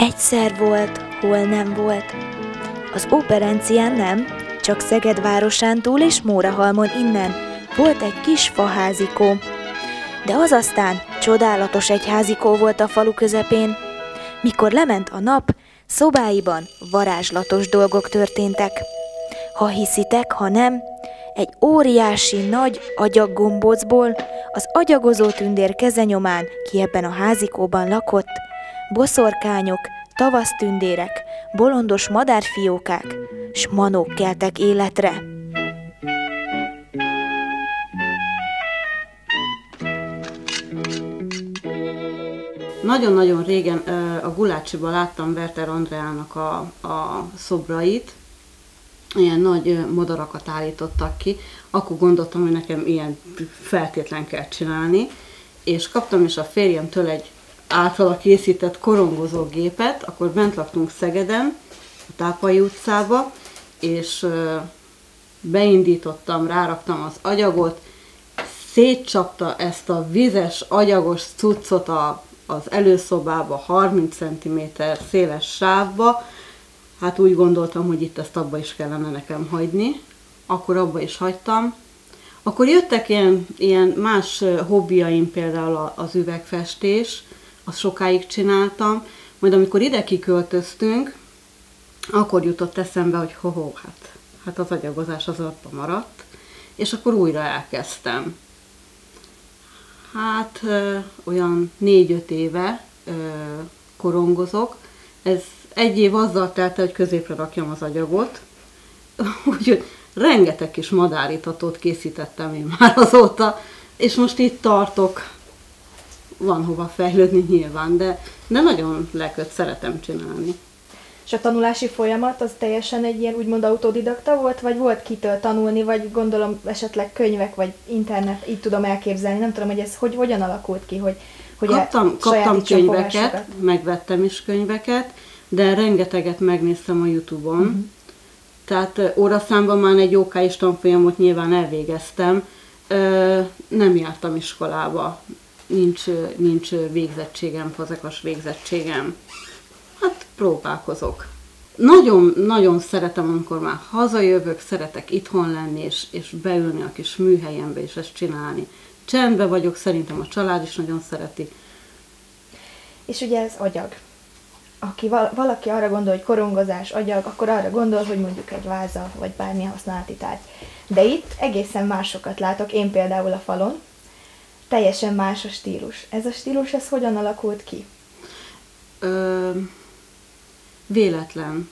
Egyszer volt, hol nem volt. Az operencián nem, csak Szeged városán túl és Mórahalmon innen volt egy kis faházikó. De az aztán csodálatos egy házikó volt a falu közepén. Mikor lement a nap, szobáiban varázslatos dolgok történtek. Ha hiszitek, ha nem, egy óriási nagy agyaggombócból az agyagozó tündér kezenyomán, ki ebben a házikóban lakott, boszorkányok, tavasztündérek, bolondos madárfiókák, s manók keltek életre. Nagyon-nagyon régen a Gulácsiban láttam Werter Andreának a, a szobrait, ilyen nagy modarakat állítottak ki, akkor gondoltam, hogy nekem ilyen feltétlen kell csinálni, és kaptam is a férjemtől egy általa készített korongozó gépet, akkor bent laktunk Szegeden, a Tápai utcába, és beindítottam, ráraktam az agyagot, szétcsapta ezt a vizes, agyagos cuccot a, az előszobába 30 cm széles sávba, hát úgy gondoltam, hogy itt ezt abba is kellene nekem hagyni, akkor abba is hagytam. Akkor jöttek ilyen, ilyen más hobbiaim, például az üvegfestés, azt sokáig csináltam, majd amikor ide kiköltöztünk, akkor jutott eszembe, hogy ho, hát, hát az agyagozás az abba maradt, és akkor újra elkezdtem. Hát ö, olyan négy-öt éve ö, korongozok, ez egy év azzal telt, hogy középre rakjam az agyagot, úgyhogy rengeteg kis madáritatót készítettem én már azóta, és most itt tartok, van hova fejlődni nyilván, de, de nagyon leköt, szeretem csinálni. És a tanulási folyamat az teljesen egy ilyen úgymond autodidakta volt, vagy volt kitől tanulni, vagy gondolom esetleg könyvek, vagy internet, így tudom elképzelni, nem tudom, hogy ez hogy, hogyan alakult ki, hogy, hogy kaptam, kaptam könyveket, megvettem is könyveket, de rengeteget megnéztem a Youtube-on. Uh-huh. Tehát óraszámban már egy OK-is tanfolyamot nyilván elvégeztem. Nem jártam iskolába, nincs, nincs végzettségem, fazekas végzettségem. Hát próbálkozok. Nagyon, nagyon szeretem, amikor már hazajövök, szeretek itthon lenni, és, és beülni a kis műhelyembe, és ezt csinálni. Csendben vagyok, szerintem a család is nagyon szereti. És ugye ez agyag aki valaki arra gondol, hogy korongozás, agyag, akkor arra gondol, hogy mondjuk egy váza, vagy bármilyen használati tárgy. De itt egészen másokat látok, én például a falon, teljesen más a stílus. Ez a stílus, ez hogyan alakult ki? Ö, véletlen.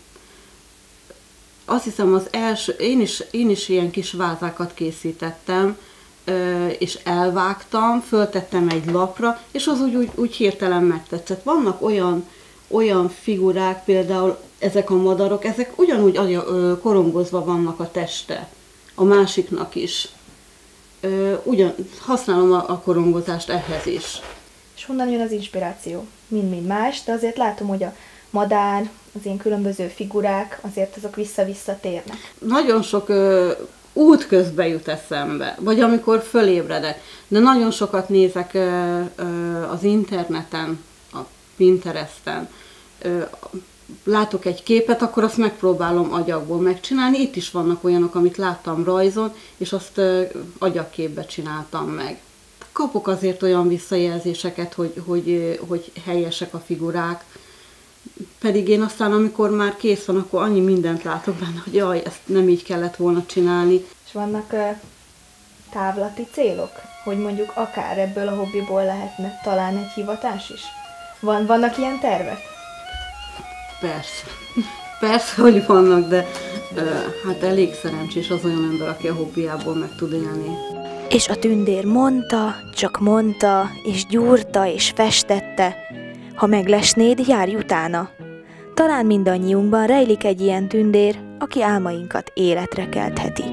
Azt hiszem az első, én is, én is ilyen kis vázákat készítettem, és elvágtam, föltettem egy lapra, és az úgy, úgy, úgy hirtelen megtetszett. Vannak olyan olyan figurák, például ezek a madarok, ezek ugyanúgy korongozva vannak a teste, a másiknak is. Ugyan, használom a korongozást ehhez is. És honnan jön az inspiráció? Mind-mind más, de azért látom, hogy a madár, az ilyen különböző figurák, azért azok vissza-vissza térnek. Nagyon sok ö, út közben jut eszembe, vagy amikor fölébredek. De nagyon sokat nézek ö, ö, az interneten, Pinteresten látok egy képet, akkor azt megpróbálom agyagból megcsinálni. Itt is vannak olyanok, amit láttam rajzon, és azt agyagképbe csináltam meg. Kapok azért olyan visszajelzéseket, hogy, hogy, hogy helyesek a figurák, pedig én aztán, amikor már kész van, akkor annyi mindent látok benne, hogy jaj, ezt nem így kellett volna csinálni. És vannak uh, távlati célok, hogy mondjuk akár ebből a hobbiból lehetne talán egy hivatás is? Van, vannak ilyen tervek? Persze. Persze, hogy vannak, de hát elég szerencsés az olyan ember, aki a hobbiából meg tud élni. És a tündér mondta, csak mondta, és gyúrta, és festette. Ha meglesnéd, járj utána. Talán mindannyiunkban rejlik egy ilyen tündér, aki álmainkat életre keltheti.